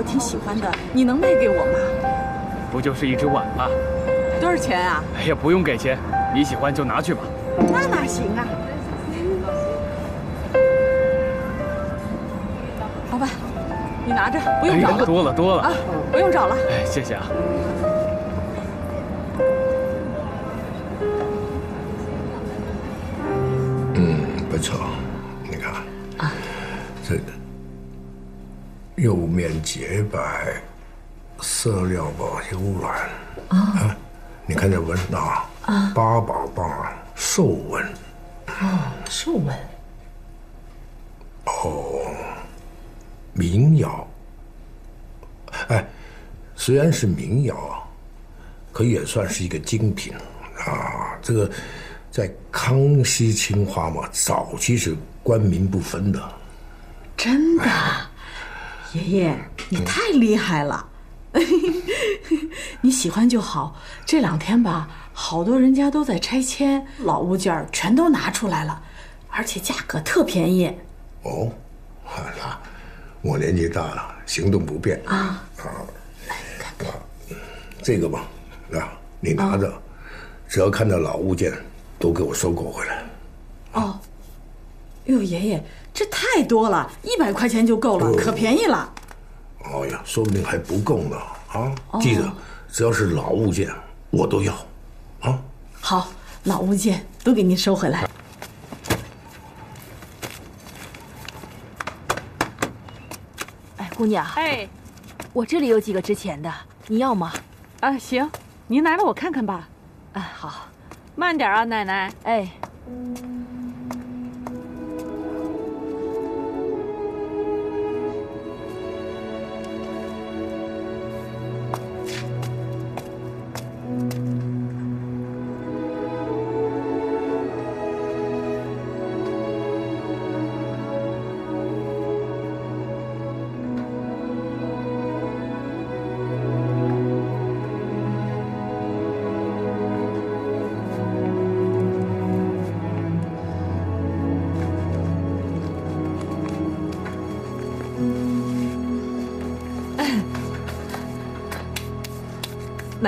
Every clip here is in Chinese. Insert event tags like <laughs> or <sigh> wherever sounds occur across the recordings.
我挺喜欢的，你能卖给我吗？不就是一只碗吗？多少钱啊？哎呀，不用给钱，你喜欢就拿去吧。那哪行啊？老板，你拿着，不用找了。多了多了啊，不用找了。哎，谢谢啊。釉面洁白，色料吧柔软啊，你看这纹啊，八宝棒兽纹，哦，兽纹，哦，民窑，哎，虽然是民窑，可也算是一个精品啊，这个。在康熙、青花嘛，早期是官民不分的。真的，爷爷，你太厉害了！<laughs> 你喜欢就好。这两天吧，好多人家都在拆迁，老物件全都拿出来了，而且价格特便宜。哦，那我年纪大了，行动不便啊啊！看看这个吧，啊，你拿着，只要看到老物件。都给我收购回来。哦，哟，爷爷，这太多了，一百块钱就够了，可便宜了。哎呀，说不定还不够呢啊！记得，只要是老物件，我都要。啊，好，老物件都给您收回来。哎，姑娘，哎，我这里有几个值钱的，你要吗？啊，行，您拿来我看看吧。哎，好。慢点啊，奶奶。哎。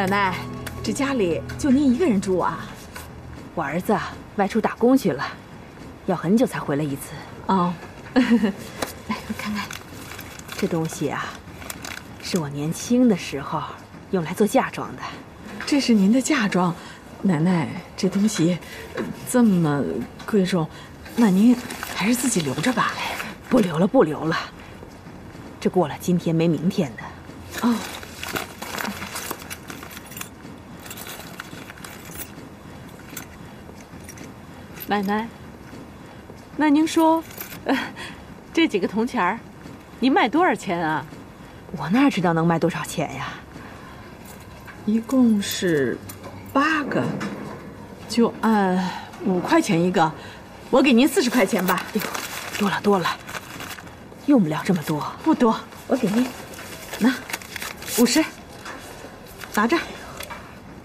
奶奶，这家里就您一个人住啊？我儿子外出打工去了，要很久才回来一次。哦，<laughs> 来，我看看，这东西啊，是我年轻的时候用来做嫁妆的。这是您的嫁妆，奶奶，这东西这么贵重，那您还是自己留着吧。不留了，不留了。这过了今天没明天的。哦。奶奶，那您说，呃，这几个铜钱儿，您卖多少钱啊？我哪知道能卖多少钱呀？一共是八个，就按五块钱一个，我给您四十块钱吧。哎呦，多了多了，用不了这么多，不多，我给您拿五十，拿着，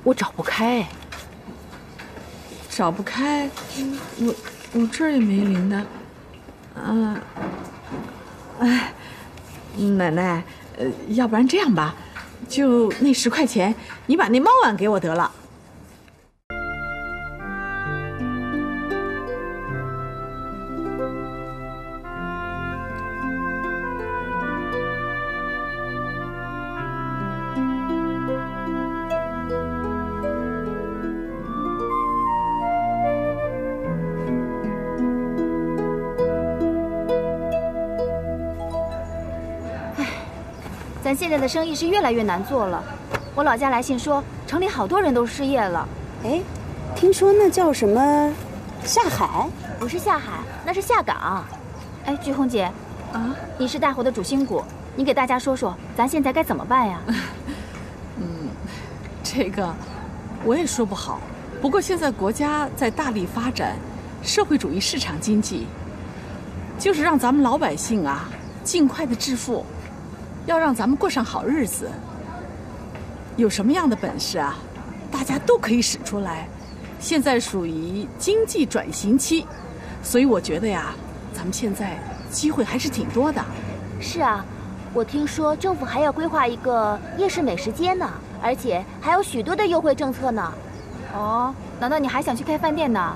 我找不开。找不开，我我这儿也没零的，啊，哎，奶奶，呃，要不然这样吧，就那十块钱，你把那猫碗给我得了。现在的生意是越来越难做了。我老家来信说，城里好多人都失业了。哎，听说那叫什么下海？不是下海，那是下岗。哎，菊红姐，啊，你是大伙的主心骨，你给大家说说，咱现在该怎么办呀？<laughs> 嗯，这个我也说不好。不过现在国家在大力发展社会主义市场经济，就是让咱们老百姓啊尽快的致富。要让咱们过上好日子，有什么样的本事啊？大家都可以使出来。现在属于经济转型期，所以我觉得呀，咱们现在机会还是挺多的。是啊，我听说政府还要规划一个夜市美食街呢，而且还有许多的优惠政策呢。哦，难道你还想去开饭店呢？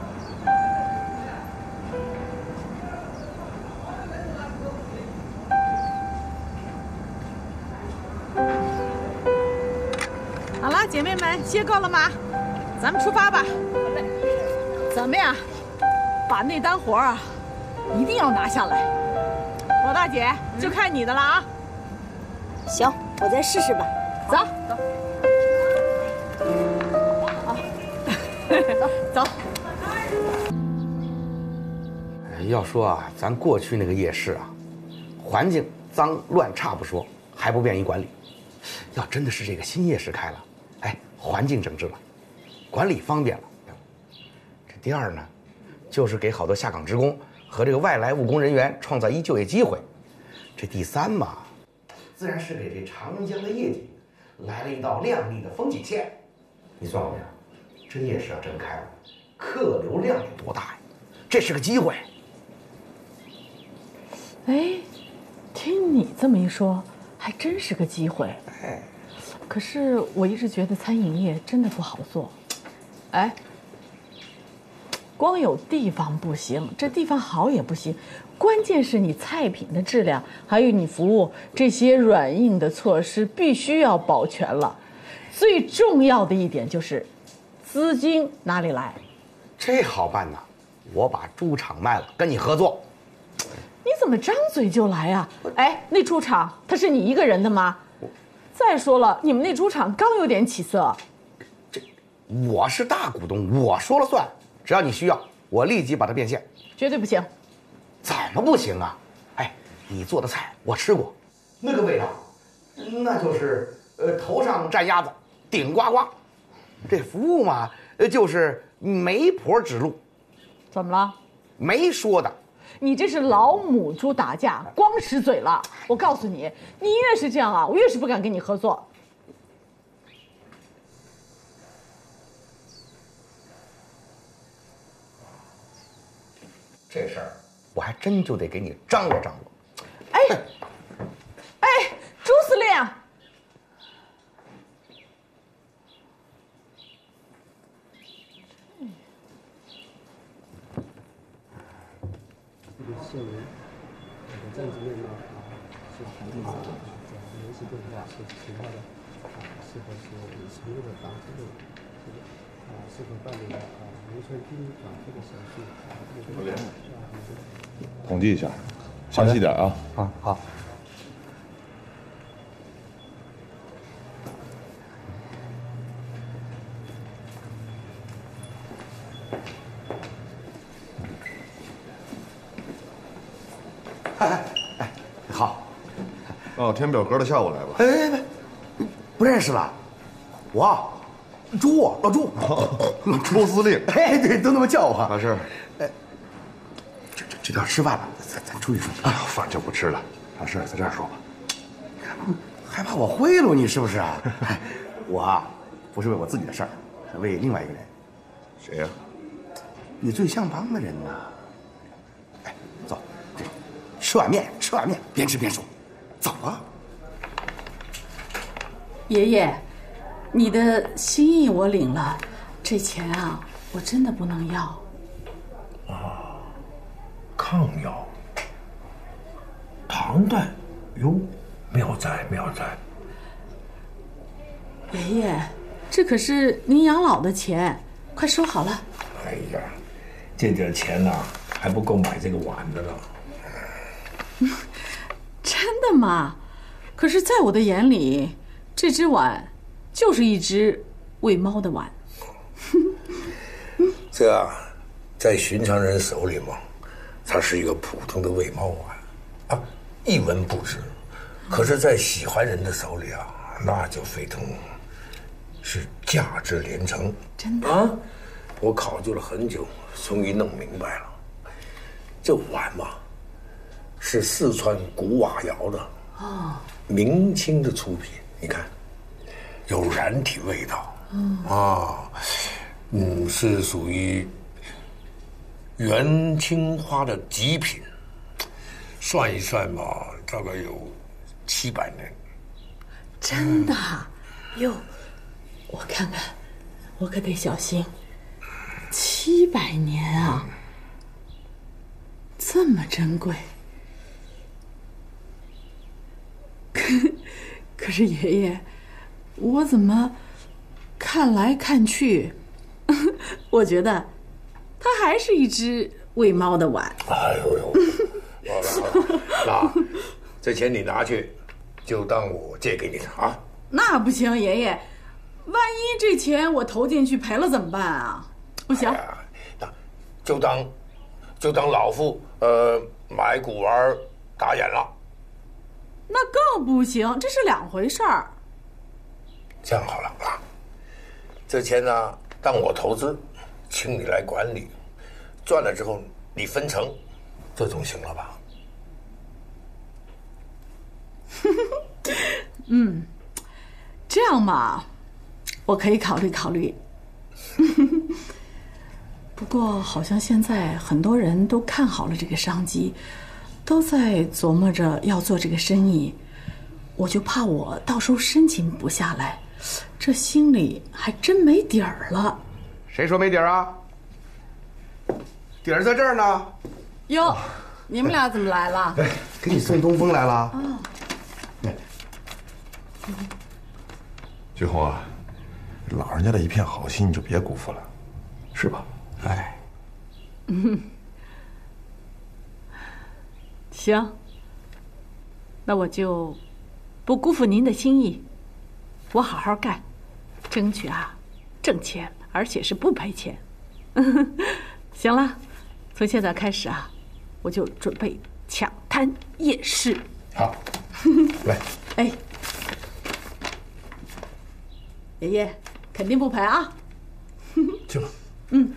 了，姐妹们，歇够了吗？咱们出发吧。怎么样？把那单活啊，一定要拿下来。老大姐，就看你的了啊！行，我再试试吧。走走。走。要说啊，咱过去那个夜市啊，环境脏乱差不说，还不便于管理。要真的是这个新夜市开了，哎，环境整治了，管理方便了。这第二呢，就是给好多下岗职工和这个外来务工人员创造一就业机会。这第三嘛，自然是给这长江的夜景来了一道亮丽的风景线。你算过没有？这夜市要真开了，客流量得多大呀？这是个机会。哎，听你这么一说，还真是个机会。哎，可是我一直觉得餐饮业真的不好做。哎，光有地方不行，这地方好也不行，关键是你菜品的质量，还有你服务这些软硬的措施必须要保全了。最重要的一点就是，资金哪里来？这好办呐，我把猪场卖了，跟你合作。你怎么张嘴就来呀、哎，那猪场它是你一个人的吗？再说了，你们那猪场刚有点起色，这我是大股东，我说了算。只要你需要，我立即把它变现。绝对不行。怎么不行啊？哎，你做的菜我吃过，那个味道，那就是呃头上站鸭子，顶呱呱。这服务嘛，呃就是媒婆指路，怎么了？没说的。你这是老母猪打架，光使嘴了。我告诉你，你越是这样啊，我越是不敢跟你合作。这事儿我还真就得给你张罗张罗。哎，哎，朱司令，这个县委这个政治面貌啊，是肯定是这样联系电话是其他的啊，是否是已成立的党支部这个啊，是否办理了啊农村这个手续？统计一下，详细点啊。啊，好。哎哎，好，哦，填表格的下午来吧。哎哎哎，不认识了，我，朱老朱，<laughs> 朱司令，<laughs> 哎，对，都那么叫我。老师，哎这这这要吃饭了，咱咱出去说。啊，饭就不吃了，把事儿在这儿说吧。害怕我贿赂你是不是啊？<laughs> 哎我啊，不是为我自己的事儿，是为另外一个人，谁呀？你最像帮的人呢。哎，走，这吃碗面，吃碗面，边吃边说。走啊！爷爷，你的心意我领了，这钱啊，我真的不能要。啊抗药，唐代，哟，妙哉妙哉！爷爷，这可是您养老的钱，快收好了。哎呀，这点钱呐、还不够买这个碗的呢。<laughs> 真的吗？可是，在我的眼里，这只碗就是一只喂猫的碗。<laughs> 这啊，在寻常人手里嘛，它是一个普通的喂猫碗，啊，一文不值。可是，在喜欢人的手里啊，那就非同是价值连城。真的啊，我考究了很久，终于弄明白了。这碗嘛，是四川古瓦窑的，哦，明清的出品。你看，有染体味道，嗯啊，嗯，是属于元青花的极品。算一算吧，大概有七百年。真的？哟，我看看，我可得小心。七百年啊，这么珍贵。<laughs> 可可是爷爷，我怎么看来看去，<laughs> 我觉得它还是一只喂猫的碗。哎呦 <laughs> 呦，好了好了，那这钱你拿去，就当我借给你的啊。那不行，爷爷，万一这钱我投进去赔了怎么办啊？不行，那就当就当老夫呃买古玩打眼了。那更不行，这是两回事儿。这样好了啊，这钱呢当我投资，请你来管理，赚了之后你分成，这总行了吧？<laughs> 嗯，这样嘛，我可以考虑考虑。<laughs> 不过好像现在很多人都看好了这个商机，都在琢磨着要做这个生意，我就怕我到时候申请不下来，这心里还真没底儿了。谁说没底儿啊？底儿在这儿呢。哟，你们俩怎么来了？哎，给你送东风来了。哦，菊红啊，老人家的一片好心你就别辜负了，是吧？哎，嗯，<laughs> 行，那我就不辜负您的心意，我好好干，争取啊挣钱，而且是不赔钱。<laughs> 行了，从现在开始啊，我就准备抢滩夜市。好，来，<laughs> 哎，爷爷肯定不赔啊。去吧。嗯。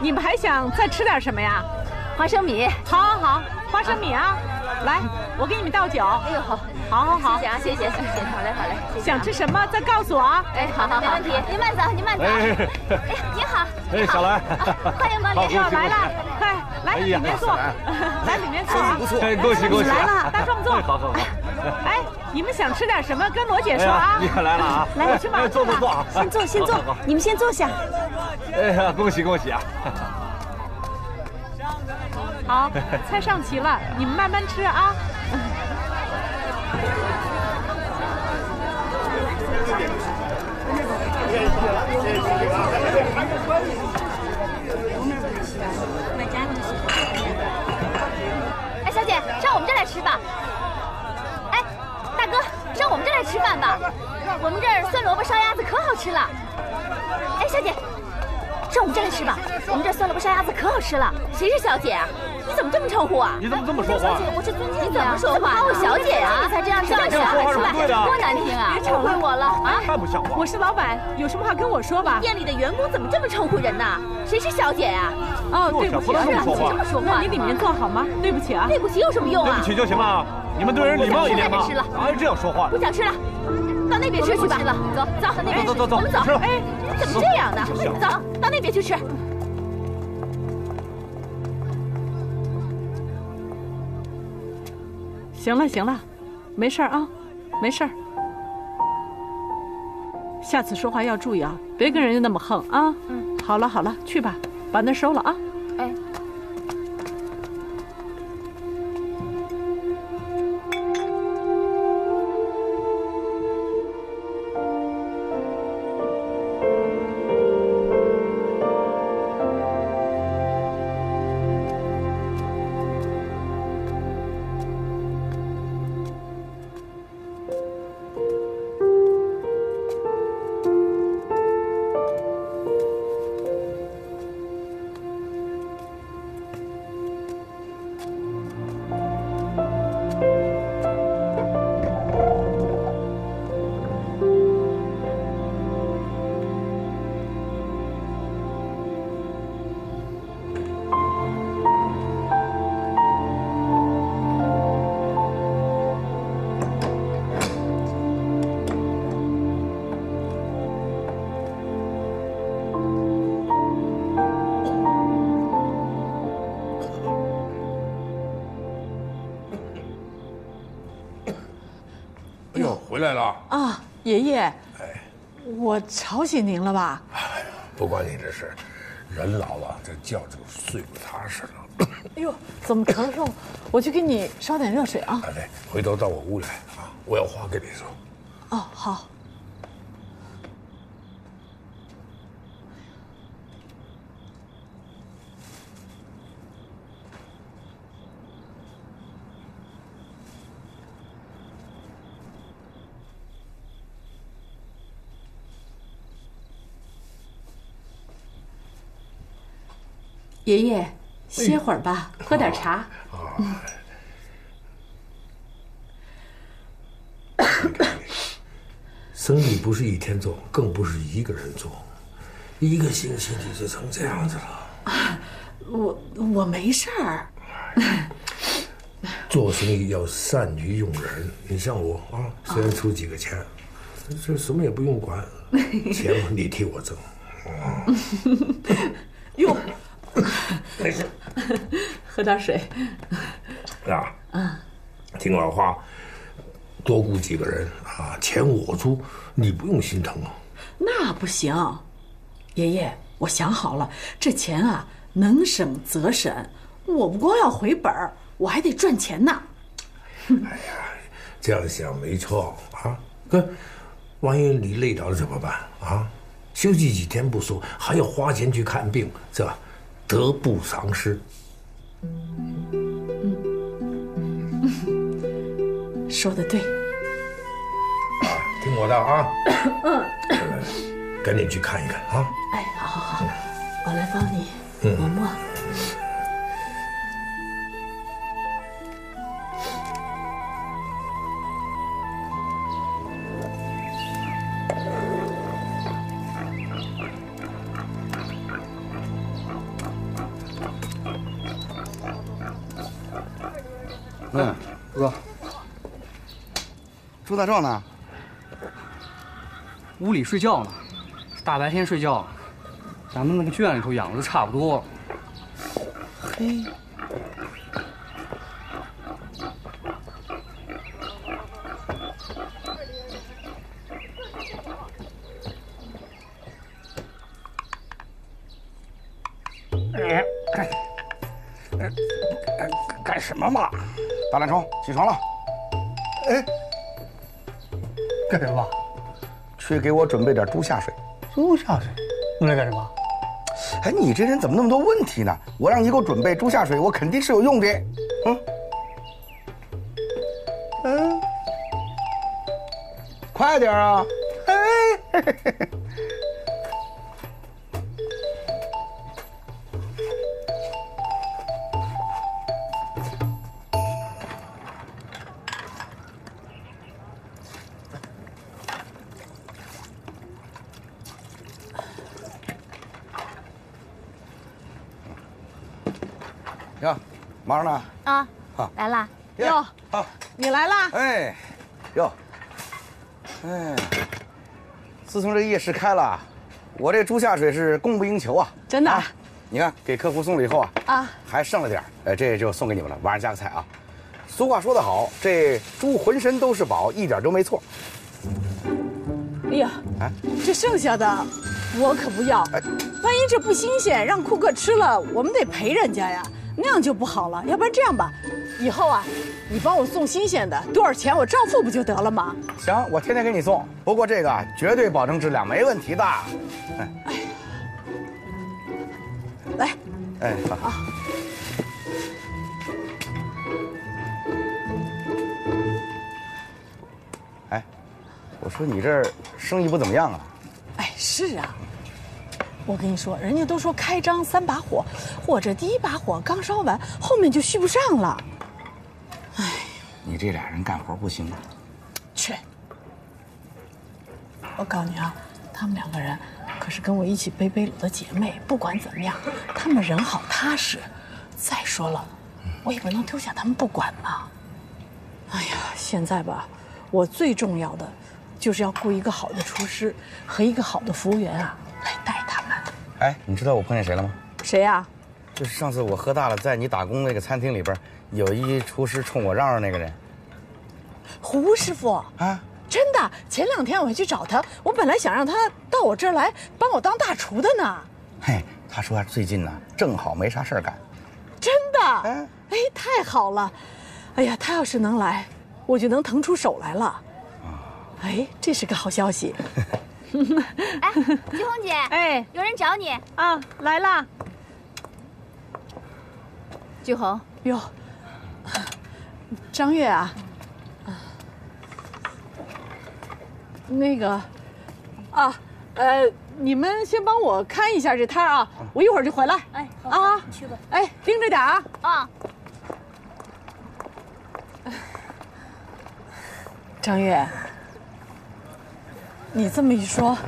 你们还想再吃点什么呀？花生米。好，好，好，花生米啊！来，我给你们倒酒。哎呦，好，好，好，好，谢谢啊，谢谢，谢谢，好嘞，好嘞。谢谢啊想吃什么再告诉我啊！哎，好好，没问题。您慢走，您慢走。哎哎，您好。哎，小兰，欢迎光临。少来了，快来里面坐，来里面坐啊！不错，哎，恭喜恭喜！来了，大壮坐。好好好。哎，你们想吃点什么？跟罗姐说啊！你可来了啊！来，我去忙。坐坐坐啊！先坐，先坐，你们先坐下。哎呀，恭喜恭喜啊！好，菜上齐了，你们慢慢吃啊。吃饭吧。我们这儿酸萝卜烧鸭子可好吃了。哎，小姐，上我们这儿吃吧。我们这儿酸萝卜烧鸭子可好吃了。谁是小姐啊？你怎么这么称呼啊？你怎么这么说话？小姐，我是尊敬你。怎么说话？喊我小姐啊？你才这样叫小孩出来，多难听啊！别误会我了啊！太不像话！我是老板，有什么话跟我说吧。店里的员工怎么这么称呼人呢？谁是小姐呀？哦，对不起，不能这么。这么说话？那你里面坐好吗？对不起啊。对不起有什么用啊？对不起就行了，你们对人礼貌一点嘛。吃了，哪有这样说话的？不想吃了，到那边吃去吧。走走，到那边走走走，我们走。哎，怎么这样呢？走到那边去吃。行了行了，没事啊，没事儿。下次说话要注意啊，别跟人家那么横啊。嗯，好了好了，去吧，把那收了啊。来了。啊，爷爷，哎我吵醒您了吧？哎呀不关你这事，人老了，这觉就睡不踏实了。<coughs> 哎呦，怎么咳嗽？我去给你烧点热水啊。哎，对，回头到我屋来啊，我有话跟你说。哦，好。爷爷，歇会儿吧，喝点茶。嗯生意不是一天做，更不是一个人做，一个星期你就成这样子了。我我没事儿。<laughs> 做生意要善于用人，你像我啊，虽然出几个钱，这什么也不用管，钱你替我挣。<laughs> 哟，没事，<laughs> 喝点水。啊，嗯，听老话，多雇几个人啊，钱我出，你不用心疼啊。那不行，爷爷，我想好了，这钱啊，能省则省。我不光要回本儿，我还得赚钱呢。哎呀，这样想没错啊。可万一你累倒了怎么办啊？休息几天不说，还要花钱去看病，是吧？得不偿失。<laughs> 说的对。啊，听我的啊。<coughs> 嗯。<coughs> 赶紧去看一看啊。哎，好好好，我来帮你摸摸。大壮呢？屋里睡觉呢，大白天睡觉，咱们那个圈里头养的都差不多了。嘿，哎，干，干什么嘛？大懒虫，起床了。哎，干什么？去给我准备点猪下水。猪下水，用来干什么？哎，你这人怎么那么多问题呢？我让你给我准备猪下水，我肯定是有用的。嗯，嗯，快点啊！哎，自从这夜市开了，我这猪下水是供不应求啊。真的？你看，给客户送了以后啊，啊，还剩了点儿，哎，这就送给你们了，晚上加个菜啊。俗话说得好，这猪浑身都是宝，一点都没错。哎呀，哎，这剩下的我可不要，哎万一这不新鲜，让顾客吃了，我们得赔人家呀，那样就不好了。要不然这样吧，以后啊，你帮我送新鲜的，多少钱我照付不就得了吗？行，我天天给你送，不过这个啊绝对保证质量，没问题的。哎来，哎，好。哎，我说你这儿生意不怎么样啊？哎，是啊，我跟你说，人家都说开张三把火，我这第一把火刚烧完，后面就续不上了。你这俩人干活不行吗。去，我告诉你啊，他们两个人可是跟我一起背背篓的姐妹，不管怎么样，他们人好踏实。再说了，我也不能丢下他们不管吧。哎呀，现在吧，我最重要的就是要雇一个好的厨师和一个好的服务员啊，来带他们。哎，你知道我碰见谁了吗？谁呀、就是上次我喝大了，在你打工那个餐厅里边，有一厨师冲我嚷嚷那个人。胡师傅啊，真的，前两天我还去找他，我本来想让他到我这儿来帮我当大厨的呢。嘿，他说最近呢正好没啥事儿干。真的？哎，太好了！哎呀，他要是能来，我就能腾出手来了。哎，这是个好消息。<laughs> 哎，菊红姐，<laughs> 哎，有人找你啊，来了。菊红，哟，张月啊，那个，啊，呃，你们先帮我看一下这摊啊，我一会儿就回来。哎，好啊，你去吧。哎，盯着点啊。啊。张月，你这么一说，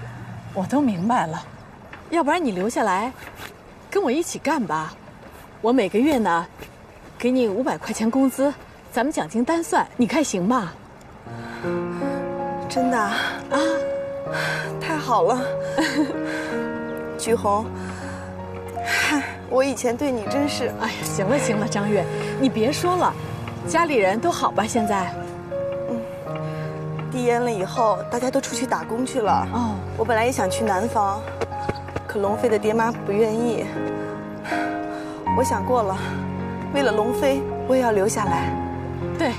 我都明白了。要不然你留下来，跟我一起干吧。我每个月呢，给你五百块钱工资，咱们奖金单算，你看行吗？真的啊，太好了，菊红。嗨，我以前对你真是……哎呀，行了行了，张月，你别说了，家里人都好吧？现在？嗯递烟了以后，大家都出去打工去了。哦，我本来也想去南方，可龙飞的爹妈不愿意。我想过了，为了龙飞，我也要留下来。对，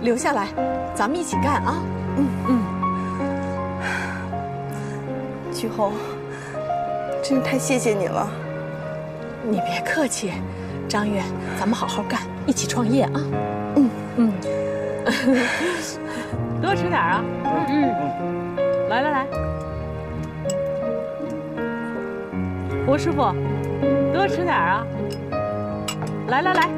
留下来，咱们一起干啊！嗯嗯。菊红，真是太谢谢你了。你别客气，张月，咱们好好干，一起创业啊！嗯嗯。多吃点啊！嗯嗯，来来来，胡师傅，多吃点啊！来来来。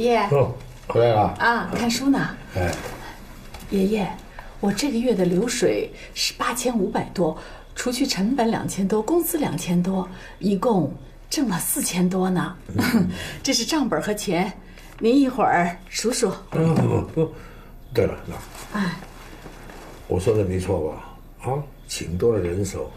爷爷。哦，回来了。啊，看书呢。哎，爷爷。我这个月的流水是八千五百多，除去成本两千多，工资两千多，一共挣了四千多呢。<laughs> 这是账本和钱，您一会儿数数。不不不，对了，那哎，我说的没错吧？啊，请多了人手，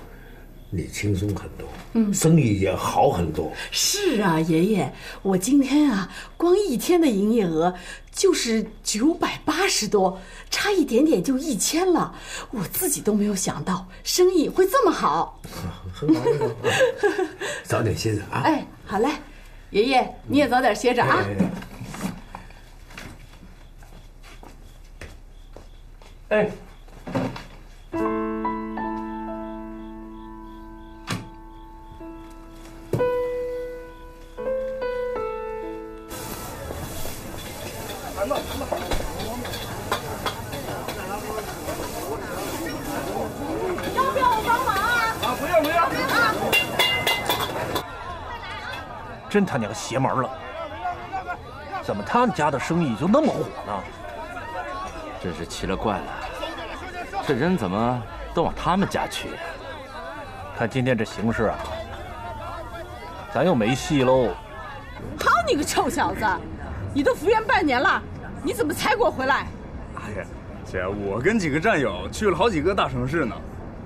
你轻松很多，嗯，生意也好很多。是啊，爷爷，我今天啊，光一天的营业额就是九百八十多。差一点点就一千了，我自己都没有想到生意会这么好。很好，早点歇着啊！哎，好嘞，爷爷你也早点歇着啊。哎。真他娘邪门了！怎么他们家的生意就那么火呢？真是奇了怪了，这人怎么都往他们家去呀？看今天这形势啊，咱又没戏喽。好你个臭小子，你都服员半年了，你怎么才给我回来？哎呀，姐，我跟几个战友去了好几个大城市呢，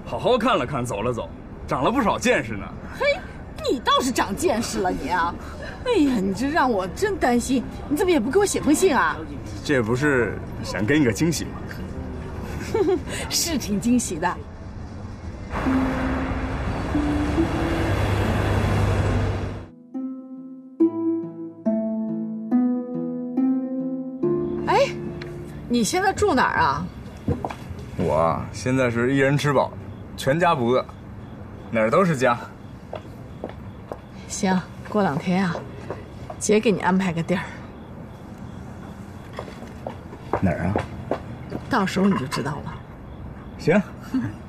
好好看了看，走了走，长了不少见识呢。嘿，你倒是长见识了你啊！哎呀，你这让我真担心，你怎么也不给我写封信啊？这不是想给你个惊喜吗？<laughs> 是挺惊喜的。哎，你现在住哪儿啊？我啊，现在是一人吃饱，全家不饿，哪儿都是家。行，过两天啊，姐给你安排个地儿，哪儿啊？到时候你就知道了。行。<laughs>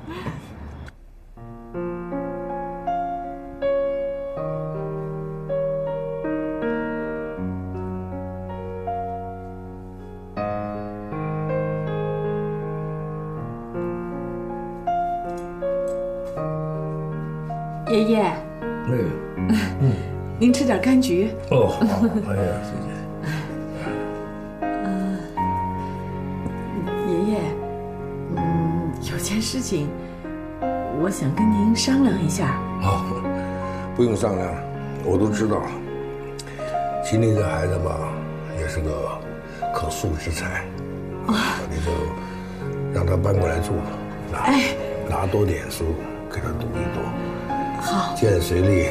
吃点柑橘。哦，好，哎呀，谢谢。爷爷，嗯，有件事情，我想跟您商量一下。哦，不用商量，我都知道。秦丽这孩子吧，也是个可塑之才，啊，你就让他搬过来住，拿哎拿多点书给他读一读。好，见水利，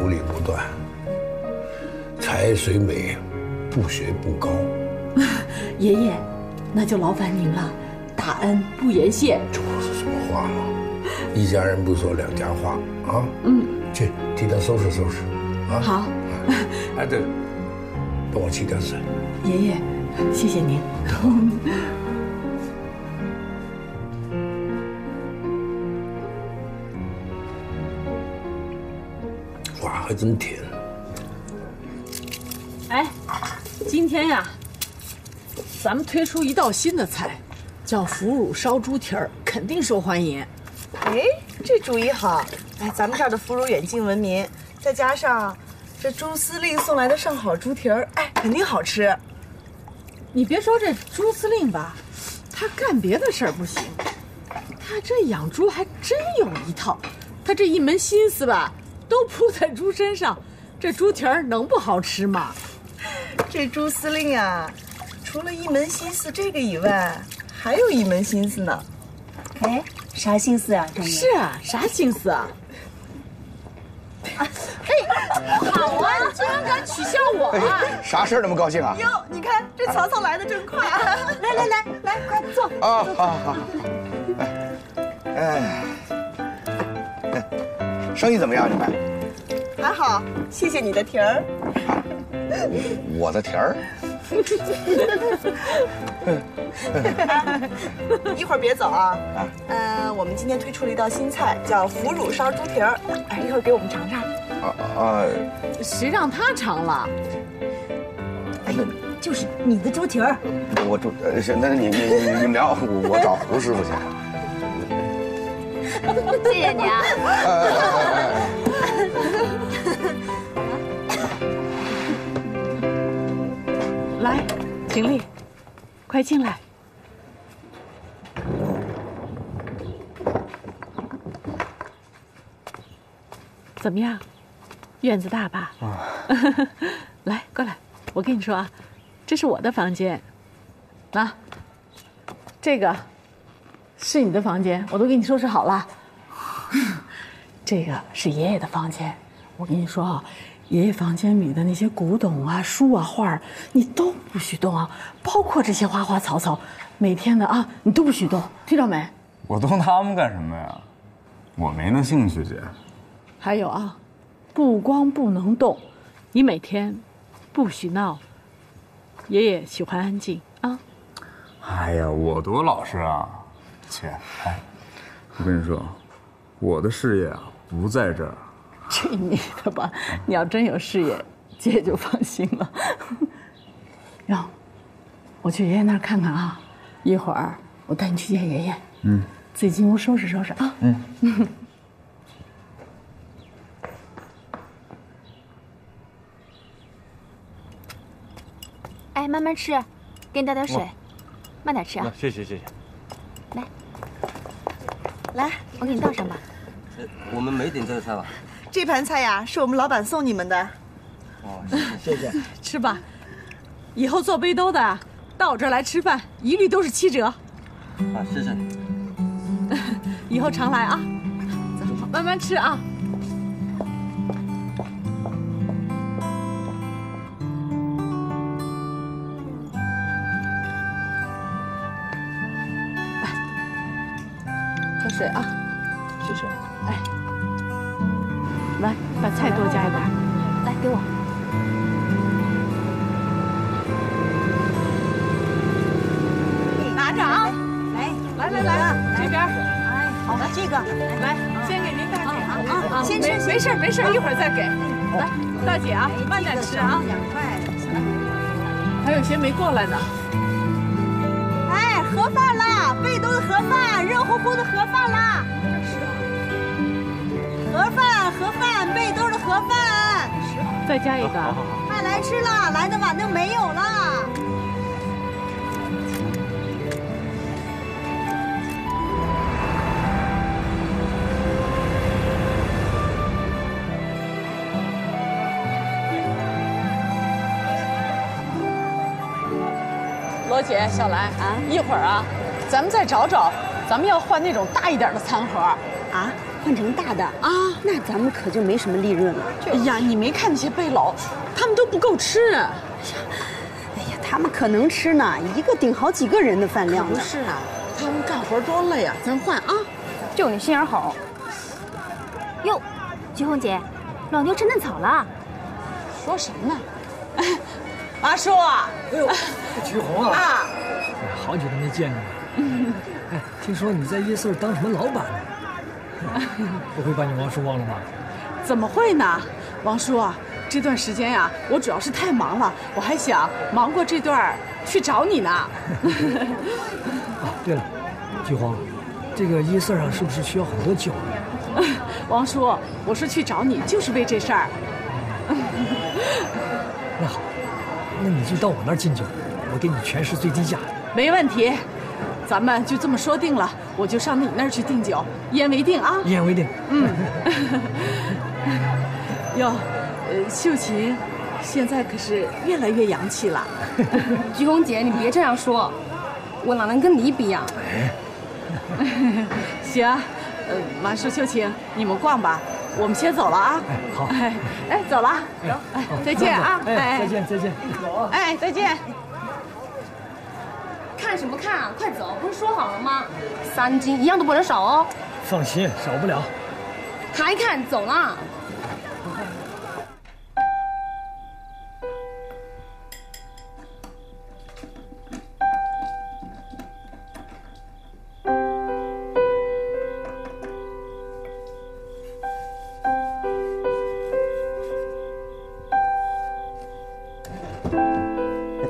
无理不断；才水美，不学不高。<laughs> 爷爷，那就劳烦您了，大恩不言谢。这是什么话嘛？<laughs> 一家人不说两家话啊！嗯，去替他收拾收拾，啊！好。<laughs> 哎，对了，帮我沏点水。爷爷，谢谢您。哇，还真甜。咱们推出一道新的菜，叫腐乳烧猪蹄儿，肯定受欢迎。哎，这主意好！哎，咱们这儿的腐乳远近闻名，再加上这朱司令送来的上好猪蹄儿，哎，肯定好吃。你别说这朱司令吧，他干别的事儿不行，他这养猪还真有一套。他这一门心思吧，都扑在猪身上，这猪蹄儿能不好吃吗？<laughs> 这朱司令啊，除了一门心思这个以外，还有一门心思呢。哎，啥心思啊？是啊，啥心思啊？哎，好啊！你居然敢取笑我啊！啥事儿那么高兴啊？哟，你看这曹操来的真快啊！来来来来，快坐。啊，好好好。哎，哎，生意怎么样？你们？还好，谢谢你的蹄儿。我的蹄儿。<laughs> 一会儿别走啊！嗯，我们今天推出了一道新菜，叫腐乳烧猪蹄儿。哎，一会儿给我们尝尝。啊啊！谁让他尝了？哎呦，就是你的猪蹄儿。我猪，呃，行，那你你你你们聊，我我找胡师傅去。谢谢你啊。<laughs> 来，秦丽，快进来。怎么样？院子大吧？啊。<laughs> 来，过来，我跟你说啊，这是我的房间。那，这个是你的房间，我都给你收拾好了。<laughs> 这个是爷爷的房间，我跟你说啊，爷爷房间里的那些古董啊、书啊、画儿，你都不许动啊，包括这些花花草草，每天的啊，你都不许动，听到没？我动他们干什么呀？我没那兴趣，姐。还有啊，不光不能动，你每天不许闹。爷爷喜欢安静啊。哎呀，我多老实啊，姐。哎，我跟你说，我的事业啊不在这儿。去你的吧！你要真有事业，姐就放心了。<laughs> 哟，我去爷爷那儿看看啊，一会儿我带你去见爷爷。嗯，自己进屋收拾收拾啊。嗯。<laughs> 哎，慢慢吃，给你倒点水，慢点吃啊。谢谢谢谢。来，来，我给你倒上吧。我们没点这个菜吧？这盘菜呀，是我们老板送你们的。哦，谢谢。<laughs> 吃吧，以后做背兜的到我这儿来吃饭，一律都是七折。啊，谢谢。<laughs> 以后常来啊，走，慢慢吃啊。还有些没过来呢。哎，盒饭啦，背兜的盒饭，热乎乎的盒饭啦。盒饭，盒饭，背兜的盒饭。再加一个。快来吃啦，来的晚就没有了。罗姐，小兰啊，一会儿啊，咱们再找找，咱们要换那种大一点的餐盒啊，换成大的啊，那咱们可就没什么利润了。哎呀，你没看那些背篓，他们都不够吃。哎呀，哎呀，他们可能吃呢，一个顶好几个人的饭量不是啊，他们干活多累啊，咱换啊。就你心眼好。哟，菊红姐，老牛吃嫩草了。说什么呢？阿叔啊！哎呦，<laughs> 菊红啊！啊！好久都没见着了。<laughs> 哎，听说你在夜市当什么老板呢？<laughs> 不会把你王叔忘了吧？怎么会呢？王叔啊，这段时间呀，我主要是太忙了，我还想忙过这段去找你呢。啊，对了，菊红，这个夜市上是不是需要很多酒？王叔，我说去找你，就是为这事儿。那好。那你就到我那儿敬酒，我给你全市最低价。没问题，咱们就这么说定了，我就上你那儿去订酒，一言为定啊！一言为定。嗯。<laughs> 哟，呃，秀琴，现在可是越来越洋气了。<laughs> 菊红姐，你别这样说，我哪能跟你比呀？<laughs> 行，呃，马叔、秀琴，你们逛吧。我们先走了啊！哎，好，哎，哎，走了，走，哎，再见啊！哎，再见，再见，走啊！哎，再见。看什么看啊？快走！不是说好了吗？三斤，一样都不能少哦。放心，少不了。还看？走了。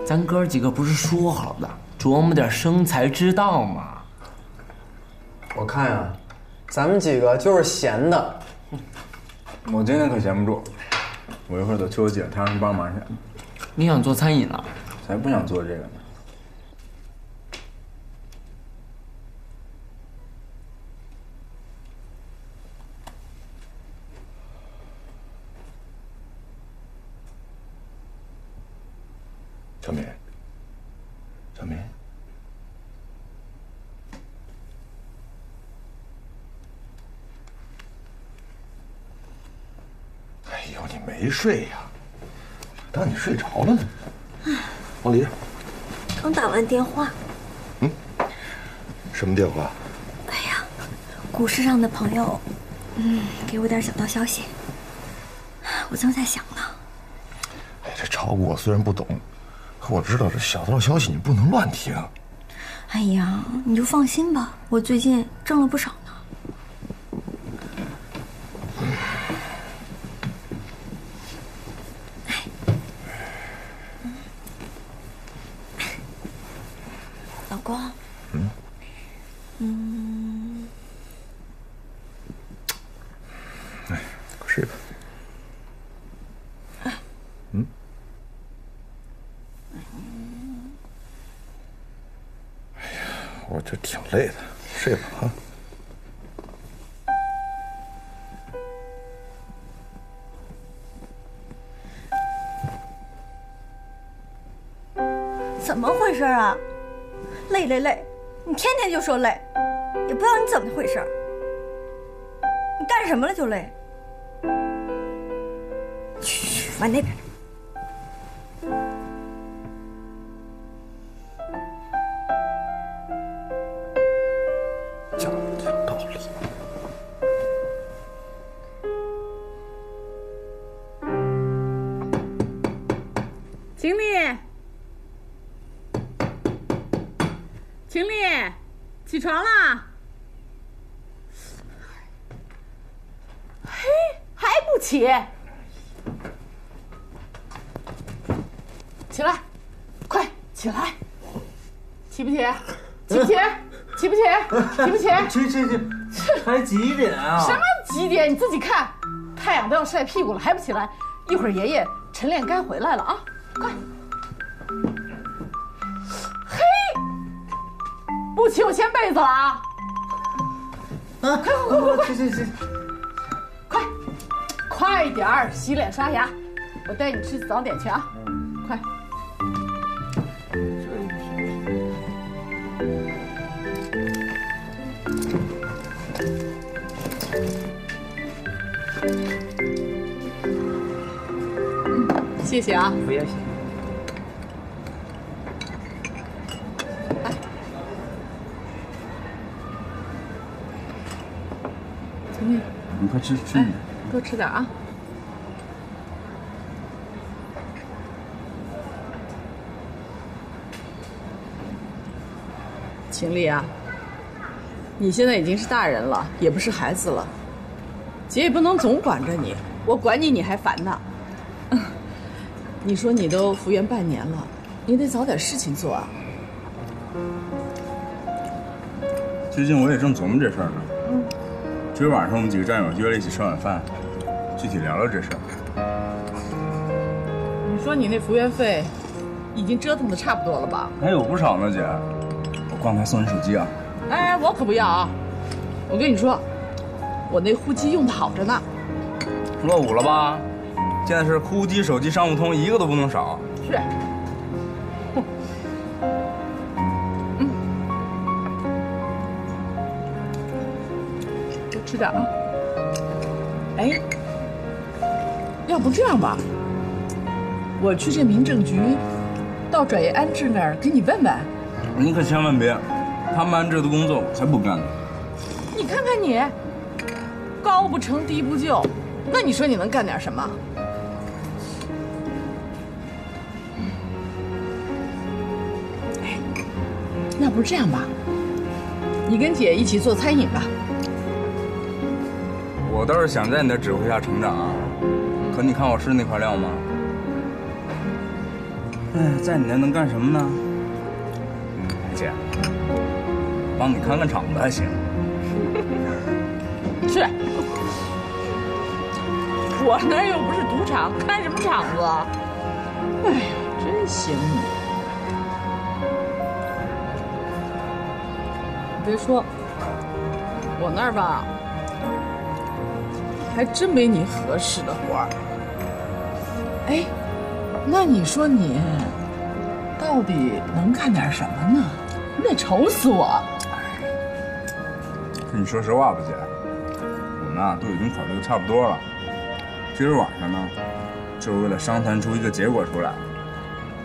咱哥几个不是说好的琢磨点生财之道吗？我看呀，咱们几个就是闲的。<laughs> 我今天可闲不住，我一会儿得去我姐她让人帮忙去。你想做餐饮了？才不想做这个呢。小敏，小敏，哎呦，你没睡呀？当你睡着了呢。王黎，刚打完电话。嗯，什么电话？哎呀，股市上的朋友，嗯，给我点小道消息。我正在想呢。哎，这炒股我虽然不懂。可我知道这小道消息你不能乱听。哎呀，你就放心吧，我最近挣了不少呢。老公，嗯，嗯，哎，快睡吧。嗯。哎呀，我这挺累的，睡吧啊。怎么回事啊？累累累，你天天就说累，也不知道你怎么回事。你干什么了就累？去，往那边。起？起来，快起来！起不起？起不起？起不起？起不起？起起起！才几点啊？什么几点？你自己看，太阳都要晒屁股了，还不起来？一会儿爷爷晨练该回来了啊！快！嘿，不起我掀被子了啊！啊，快快快快快！起起起！快，点儿洗脸刷牙，我带你吃早点去啊！快！谢谢啊！不要谢。秦丽，你快吃吃。多吃点啊！秦丽啊，你现在已经是大人了，也不是孩子了，姐也不能总管着你，我管你你还烦呢。<laughs> 你说你都复员半年了，你得找点事情做啊。最近我也正琢磨这事儿呢。嗯。今儿晚上我们几个战友约了一起吃晚饭，具体聊聊这事儿。你说你那复员费，已经折腾的差不多了吧？还有不少呢，姐。我刚才送你手机啊。哎，我可不要啊！我跟你说，我那呼机用的好着呢。落伍了吧？现在是呼机、手机、商务通，一个都不能少。是。嗯。多吃点啊。哎，要不这样吧，我去这民政局，到转业安置那儿给你问问。你可千万别，他们安置的工作我才不干呢。你看看你，高不成低不就，那你说你能干点什么？那不是这样吧，你跟姐一起做餐饮吧。我倒是想在你的指挥下成长啊，可你看我是那块料吗？哎，在你那能干什么呢？帮你看看场子还行。<laughs> 是，我那又不是赌场，看什么场子？哎呀，真行你！别说，我那儿吧，还真没你合适的活儿。哎，那你说你到底能干点什么呢？你得愁死我！跟你说实话吧，姐，我们啊都已经考虑的差不多了。今儿晚上呢，就是为了商谈出一个结果出来。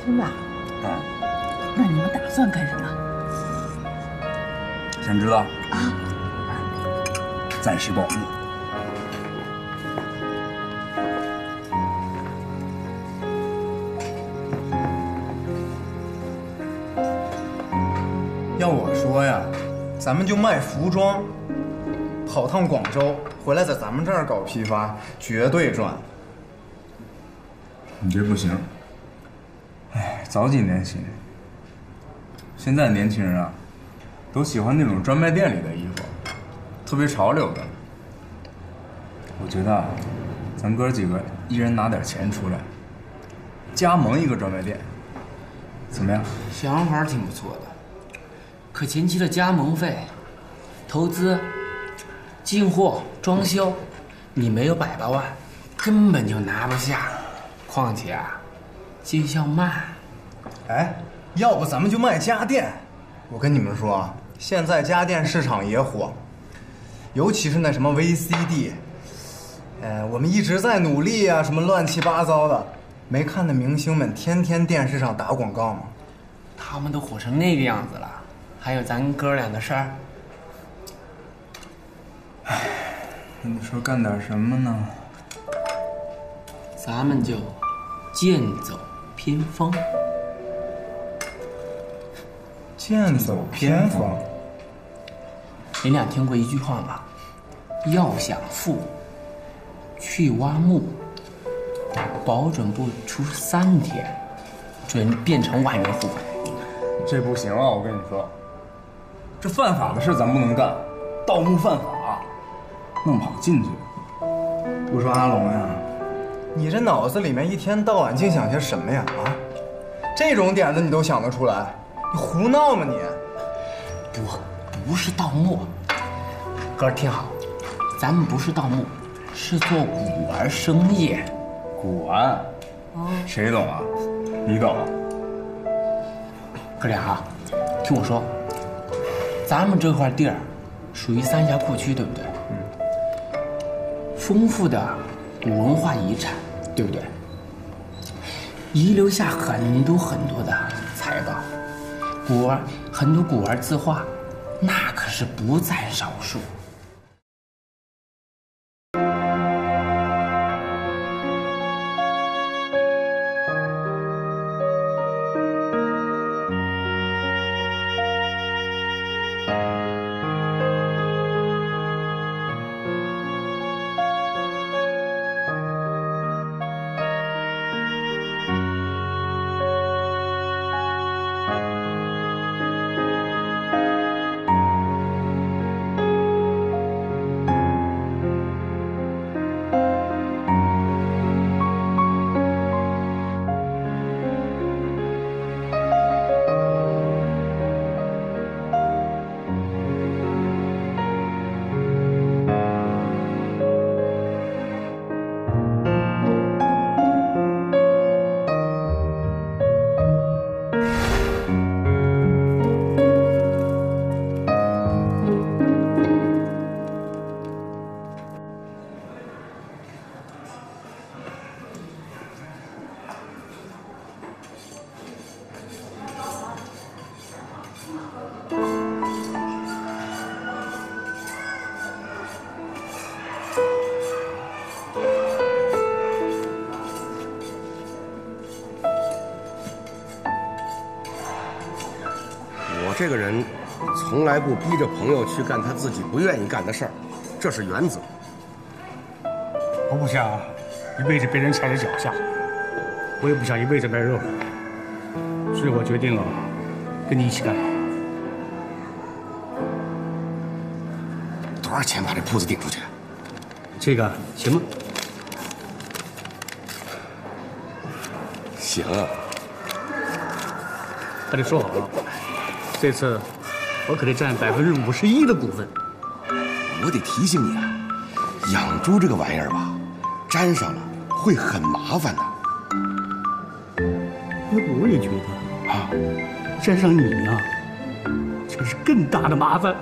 真的？啊。那你们打算干什么？想知道？啊。暂时保密。要我说呀，咱们就卖服装，跑趟广州，回来在咱们这儿搞批发，绝对赚。你这不行。哎，早几年行。现在年轻人啊，都喜欢那种专卖店里的衣服，特别潮流的。我觉得啊，咱哥几个一人拿点钱出来，加盟一个专卖店，怎么样？想法挺不错的，可前期的加盟费、投资、进货、装修，你没有百八万，根本就拿不下。况且啊，见效慢。哎，要不咱们就卖家电。我跟你们说啊，现在家电市场也火，尤其是那什么 VCD。呃，我们一直在努力啊，什么乱七八糟的。没看那明星们天天电视上打广告吗？他们都火成那个样子了，还有咱哥俩的事儿。唉，那你说干点什么呢？咱们就剑走偏锋。剑走偏锋。你俩听过一句话吗？要想富，去挖墓，保准不出三天，准变成万元户。这不行啊！我跟你说，这犯法的事咱不能干，盗墓犯法，弄不好进去。我说阿龙呀，你这脑子里面一天到晚净想些什么呀？啊，这种点子你都想得出来？你胡闹吗你？不，不是盗墓。哥儿听好，咱们不是盗墓，是做古玩生意。古玩？谁懂啊？你懂？哥俩啊，听我说，咱们这块地儿属于三峡库区，对不对？丰富的古文化遗产，对不对？遗留下很多很多的财宝，古玩很多古玩字画，那可是不在少数。这个人从来不逼着朋友去干他自己不愿意干的事儿，这是原则。我不想一辈子被人踩在脚下，我也不想一辈子卖肉，所以我决定了跟你一起干。多少钱把这铺子顶出去？这个行吗？行。那就说好了，这次我可得占百分之五十一的股份。我得提醒你啊，养猪这个玩意儿吧，沾上了会很麻烦的。那我也觉得啊，沾上你啊，这是更大的麻烦。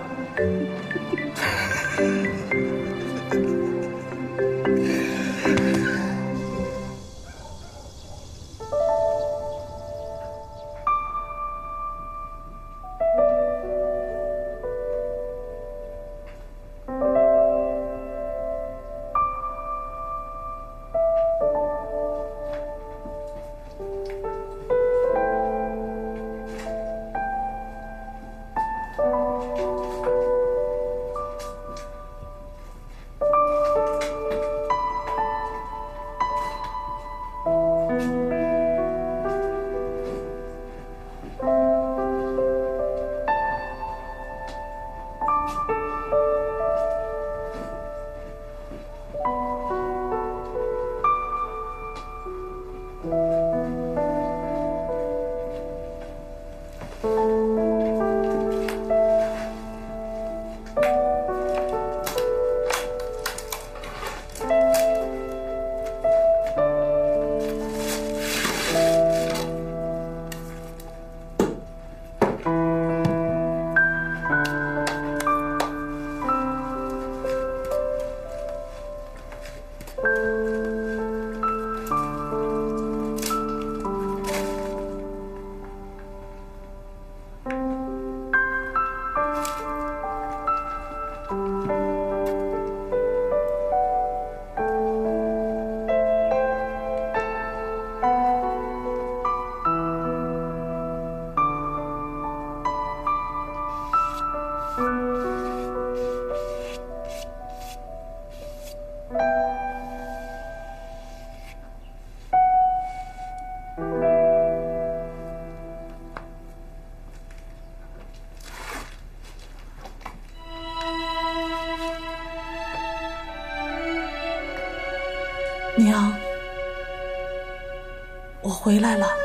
回来了。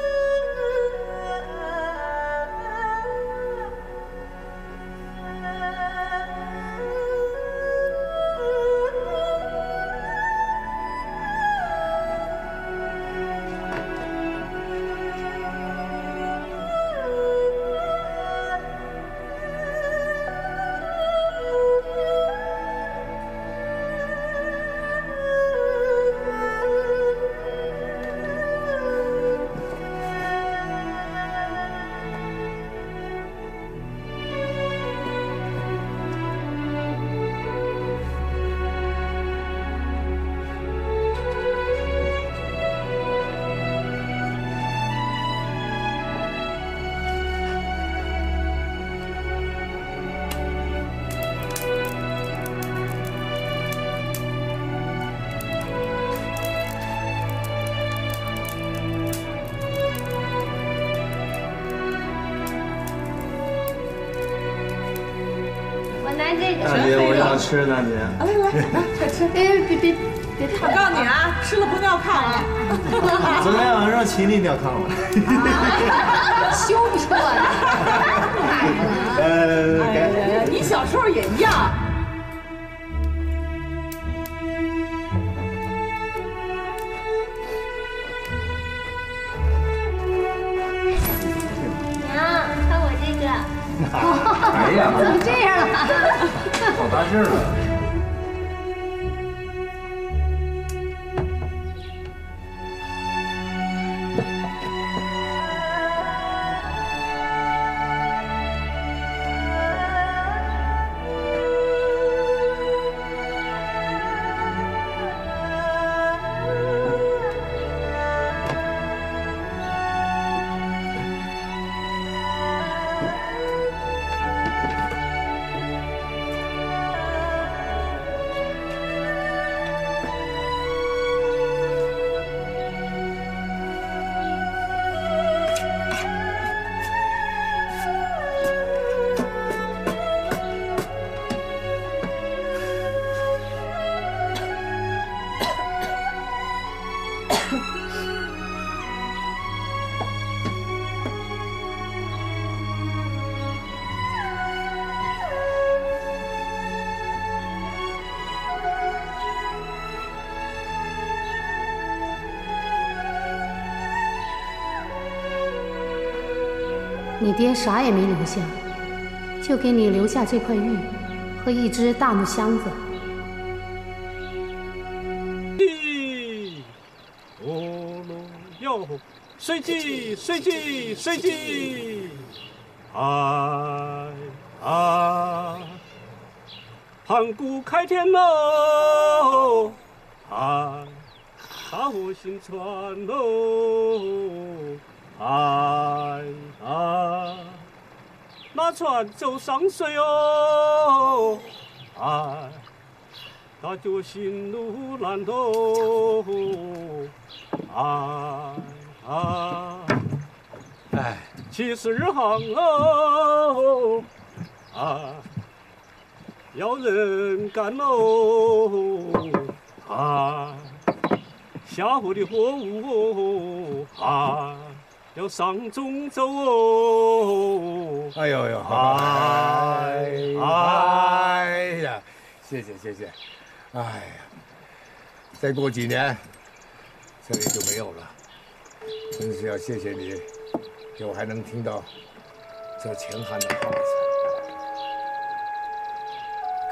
大姐，我要吃，大姐。来来来，快吃！哎，别别别我告诉你啊，吃了不尿炕啊！昨天晚上请你尿炕了。羞不羞啊？呃，哎呀，你小时候也一样。娘，看我这个。哎呀怎么这样了？好大劲儿了。你爹啥也没留下，就给你留下这块玉和一只大木箱子。哦喽哟，随机随机随机，哎啊，盘古开天喽，哎，大河行船喽，哎啊，那船走上水哦，哎。大脚行路难喽，啊啊！哎，七十二行哦，啊，要人干喽，啊，下河的货物，啊，要上中州哦。哎呦呦，哎哎呀，谢谢谢谢，哎呀，再过几年这里就没有了，真是要谢谢你，给我还能听到这强悍的号子，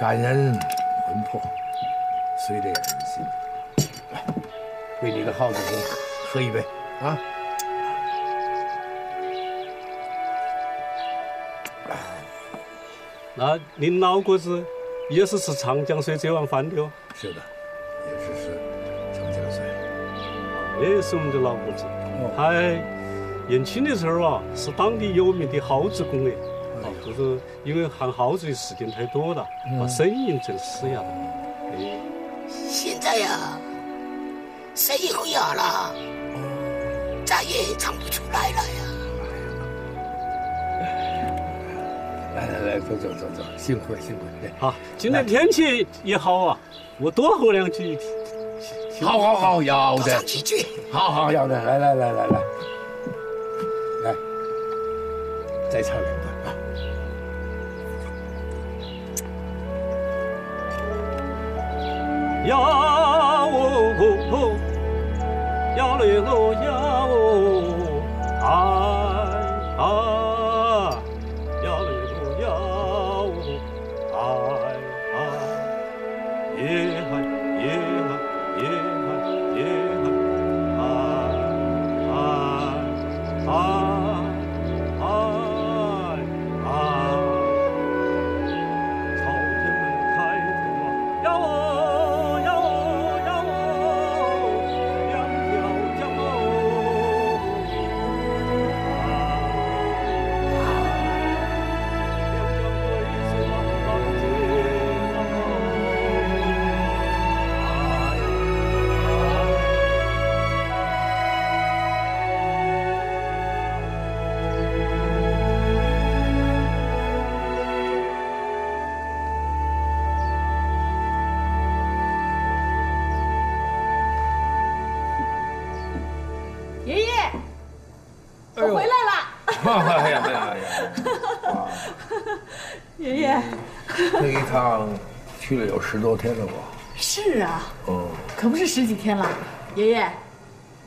感人魂魄，碎裂人心。来，为你的号子声喝一杯啊！那您老哥子也是吃长江水这碗饭的哦？是的，也是吃长江水。也是我们的老哥子，他年轻的时候啊，是当地有名的耗子工哎。哎哦，就是因为喊耗子的时间太多了，把声音整嘶哑了。哎，现在呀，声音会哑了，再也唱不出来了呀。来来来，走走走走，辛苦了辛苦了。好，今天天气也好啊，我多喝两句。好好好，要的。上几句。好好要的，来来来来来，来，再唱两段啊。呀哦，呀嘞喽呀哦，哎啊，趟去了有十多天了吧？是啊，嗯，可不是十几天了。爷爷，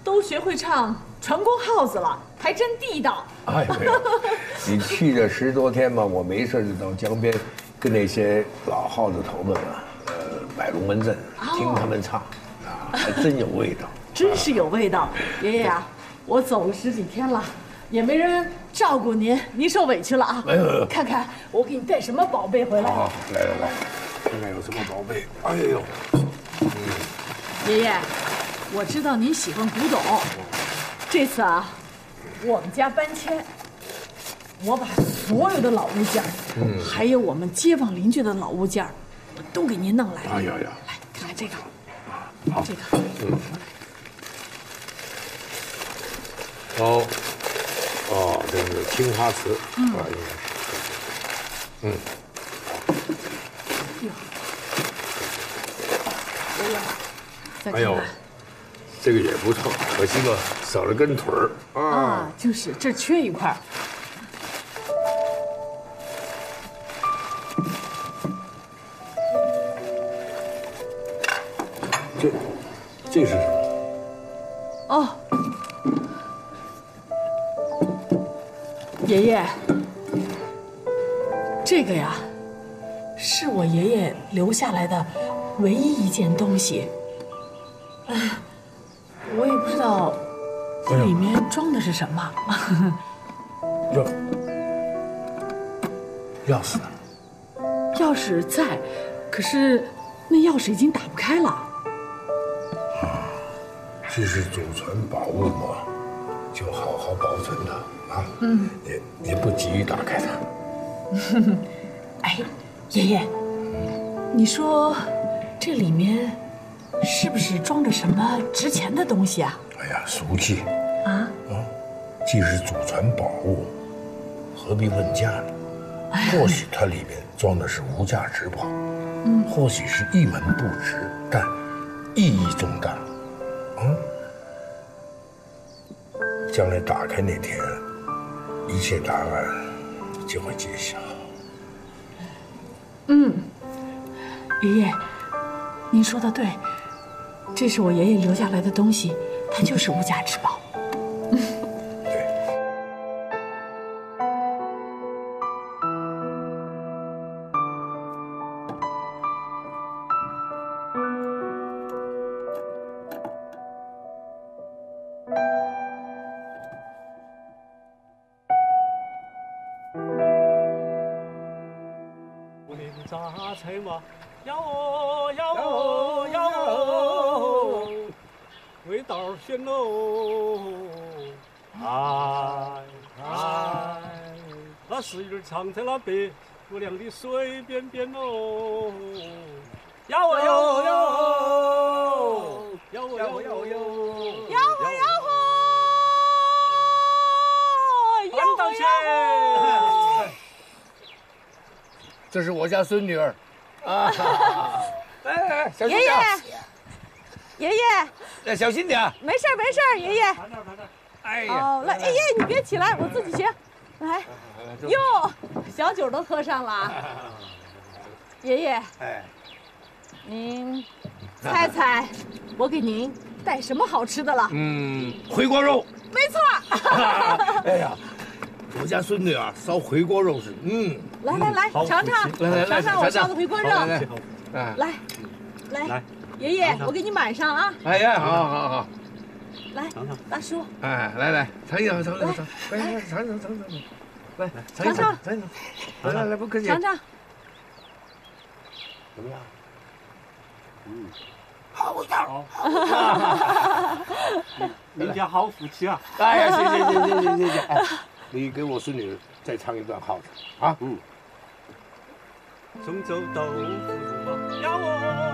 都学会唱船工号子了，还真地道。哎没有，<laughs> 你去这十多天嘛，我没事就到江边跟那些老号子头们啊，呃，摆龙门阵，听他们唱，啊，还真有味道。真是有味道。爷爷啊，我走了十几天了，也没人照顾您，您受委屈了啊。来来来看看我给你带什么宝贝回来。好，来来来，看看有什么宝贝。哎呦，爷爷，我知道您喜欢古董，这次啊，我们家搬迁，我把所有的老物件，嗯。还有我们街坊邻居的老物件，我都给您弄来了。哎呀呀，来看看这个，好。这个，嗯，哦，哦，这是青花瓷，嗯。啊，应该是，嗯，哎呦这个也不错，可惜吧，少了根腿儿。啊。啊，就是这缺一块爷爷，这个呀，是我爷爷留下来的唯一一件东西。哎，我也不知道这里面装的是什么。钥钥匙呢？钥匙在，可是那钥匙已经打不开了。啊这是祖传宝物嘛，就好好保存它啊。嗯，也也不急于打开它。<laughs> 哎，爷爷，你说这里面是不是装着什么值钱的东西啊？哎呀，俗气啊？啊！既是祖传宝物，何必问价呢？或许它里面装的是无价之宝，嗯或许是一文不值，但意义重大。嗯，将来打开那天，一切答案就会揭晓。嗯，爷爷，您说的对，这是我爷爷留下来的东西，它就是无价之宝。那是鱼儿藏在那白姑娘的水边边哦。摇啊摇啊摇哦，摇啊摇啊摇哦，摇啊摇啊，摇到去。这是我家孙女儿，啊，<laughs> 来来来，小心爷爷点，，爷爷，哎，小心点。没事没事儿，爷爷。哎呀，哦，来，爷爷，你别起来，我自己行。来，哟，小酒都喝上了。<laughs> 爷爷，哎，您猜猜，<laughs> 我给您带什么好吃的了？嗯，回锅肉。没错。<laughs> 哎呀，我家孙女啊烧回锅肉是，嗯，来来来，尝尝，来来来尝尝我烧的回锅肉。来来哎，来，来来，爷爷，我给你满上啊。哎呀，好好好，来，大叔，哎，来来，尝一尝，尝尝尝，来来尝尝尝尝，来尝一尝，尝一尝，来来来，不客气，尝尝。怎么样？嗯，好味道。<laughs> 您家好福气啊！哎呀，谢谢谢谢谢谢谢，哎，你给我孙女再唱一段好的啊，嗯，中州豆腐嘛，摇哦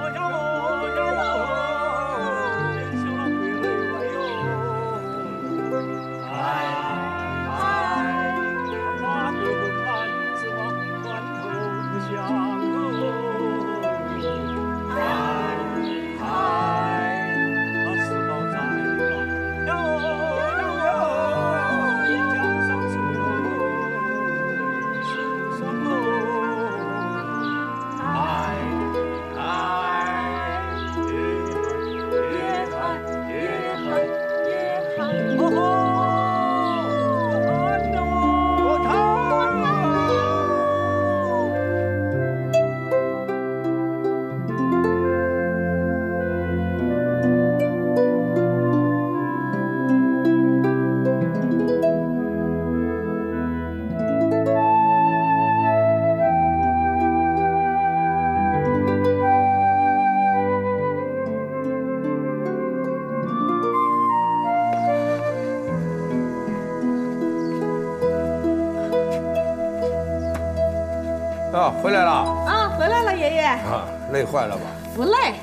回来了啊，回来了，爷爷。啊，累坏了吧？不累。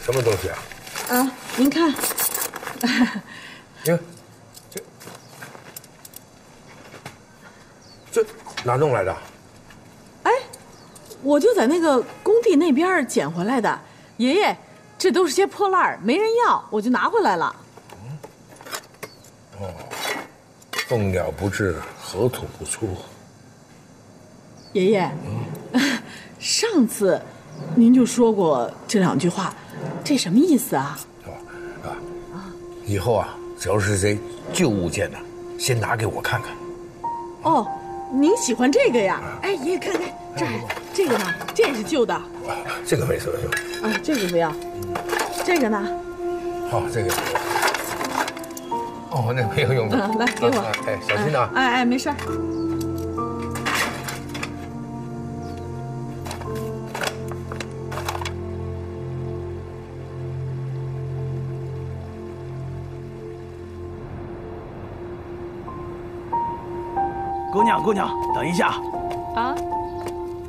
什么东西啊？啊，您看，你看，这这哪弄来的？哎我就在那个工地那边捡回来的。爷爷，这都是些破烂儿，没人要，我就拿回来了。哦，凤鸟不至，河土不出。爷爷，<laughs> 上次您就说过这两句话，这什么意思啊？以后啊，只要是这旧物件呢，先拿给我看看。哦，您喜欢这个呀？哎，爷爷看看这儿，这个呢，这也是旧的。这个没什么用。啊，这个不要。这个呢？好、这个。哦，那没有用的。嗯 <laughs> 来给我啊哎，小心啊！哎哎，没事。姑娘，姑娘，等一下，啊？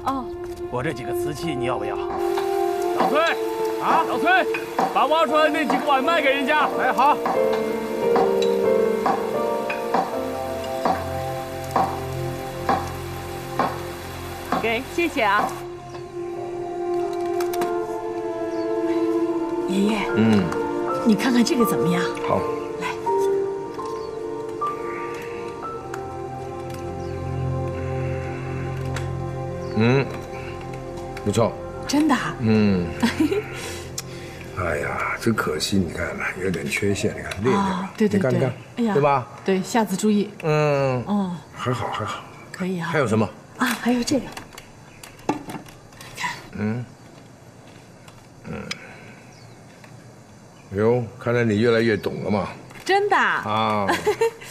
哦，我这几个瓷器你要不要？老崔，啊，老崔，把挖出来那几个碗卖给人家。哎，好。给，谢谢啊。爷爷，嗯，你看看这个怎么样？好。来嗯，不错。真的啊？嗯。<laughs> 哎呀，真可惜，你看吧，有点缺陷，你看裂掉了啊，。对对对你看，你看，哎呀，对吧？？对，下次注意。嗯，哦，还好还好。可以啊。还有什么？啊？还有这个。嗯，嗯。哟，看来你越来越懂了嘛。真的啊？啊，<laughs>